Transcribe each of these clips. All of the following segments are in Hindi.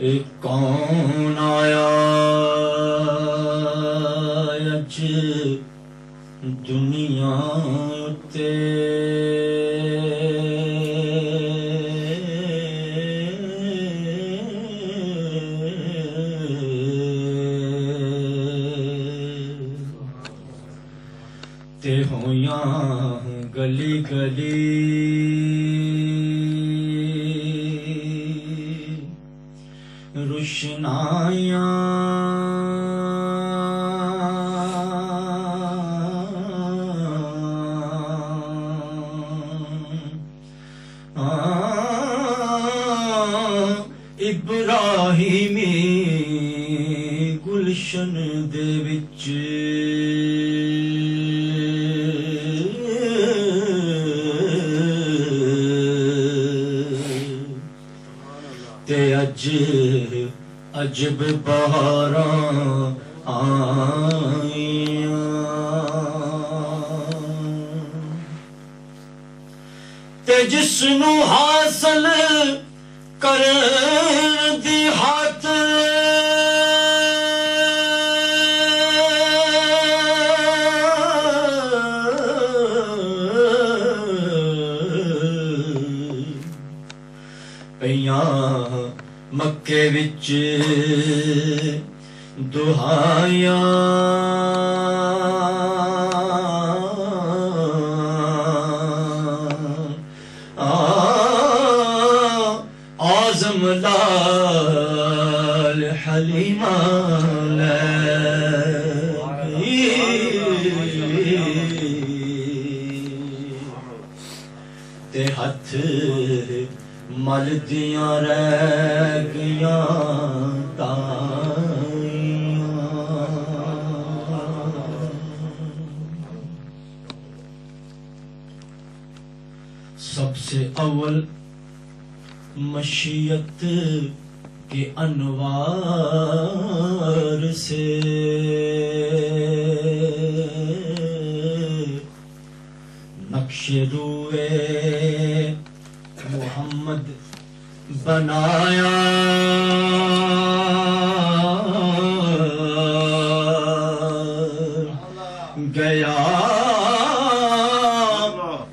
कौन आया अज दुनिया उते ते होया गली गली रुशनाया इब्राहिमी गुलशन दे विच। अजब बहार जिसन हासिल कर दी हाथ के बिच दुहाइया। आज़म हलीमा ते ਤੇ ਹੱਥ ਮਲ ਦੀਆਂ ਰਹਿ ਗਈਆਂ ਤਾਈਆਂ सबसे अव्वल मशीयत के अनवार से बनाया। गया।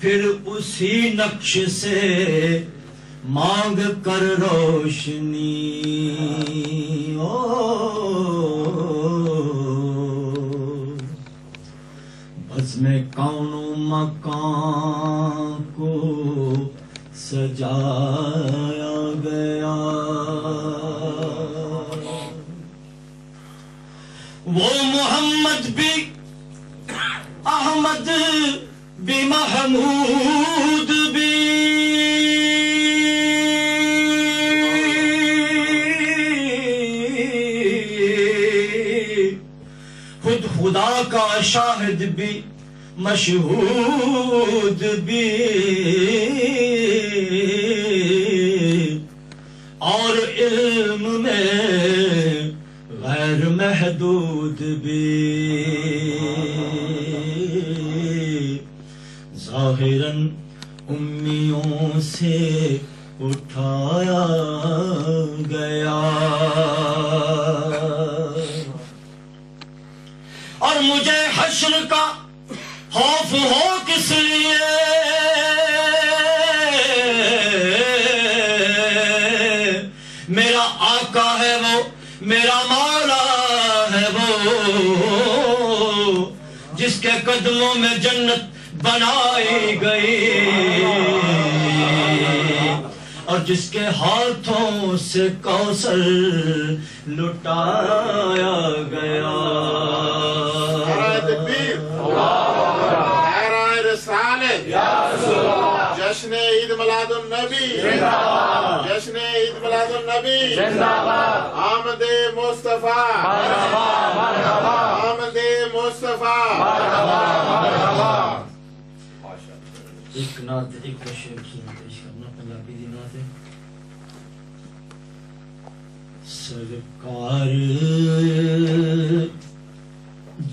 फिर उसी नक्श से मांग कर रोशनी। ओ। बस में कौनो मकान को गया वो मोहम्मद भी अहमद भी महमूद भी खुद खुदा का शाहिद भी मशहूद भी महदूद भी। जाहिरन उम्मियों से उठाया गया। और मुझे हश्र का खौफ हो किस लिए? मेरा आका है वो, मेरा मौला जिसके कदमों में जन्नत बनाई गई। और जिसके हाथों से कौशल लुटाया गया। जश्न ईद मिलादुल नबी जिंदाबाद जश्न ईद मिलादुल नबी जिंदाबाद आमद मुस्तफा आमद मुस्तफा एक नात एक बशर की पेश करना पंजाबी दी नात है सरकार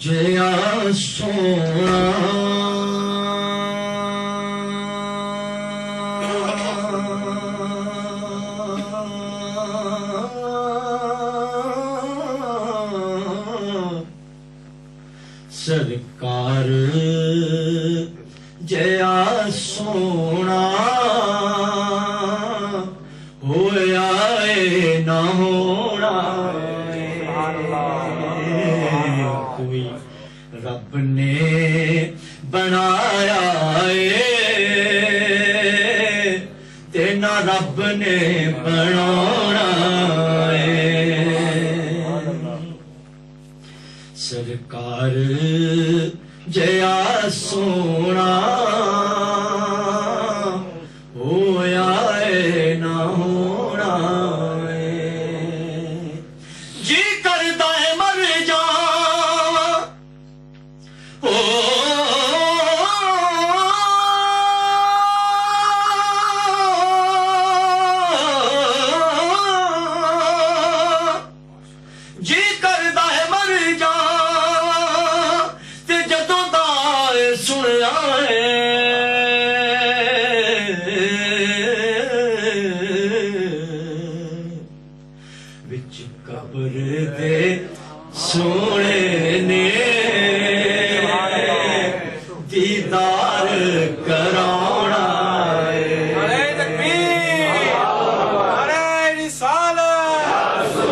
जया सोना सरकार। जया सोना, होया ना होना। कोई रब ने बनाया तेना रब ने बनाना सरकार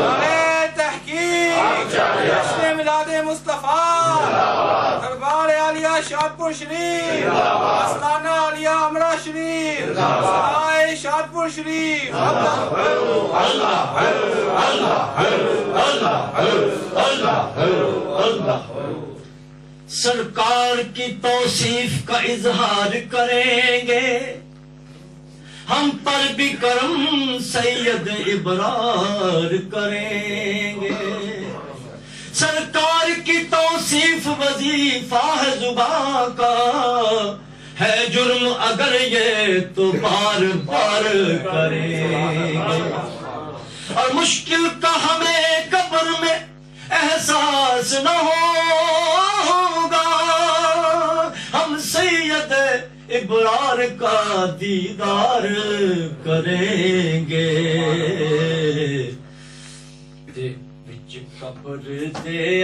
अरे तहकीक जश्न मिलाद मुस्तफ़ा। आलिया शरीफ। अस्ताना आलिया अमरा शरीफ। सराय शादपुर शरीफ। सरकार की तौसीफ का इजहार करेंगे। हम पर भी करम सैयद इबरार करेंगे। सरकार की तौसीफ वजीफा है जुबा का। है जुर्म अगर ये तो बार बार करेंगे। और मुश्किल का हमें कब्र में एहसास न होगा। हम सैयद इबरार का दीदार करेंगे। पर थे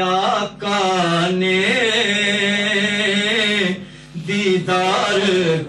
दीदार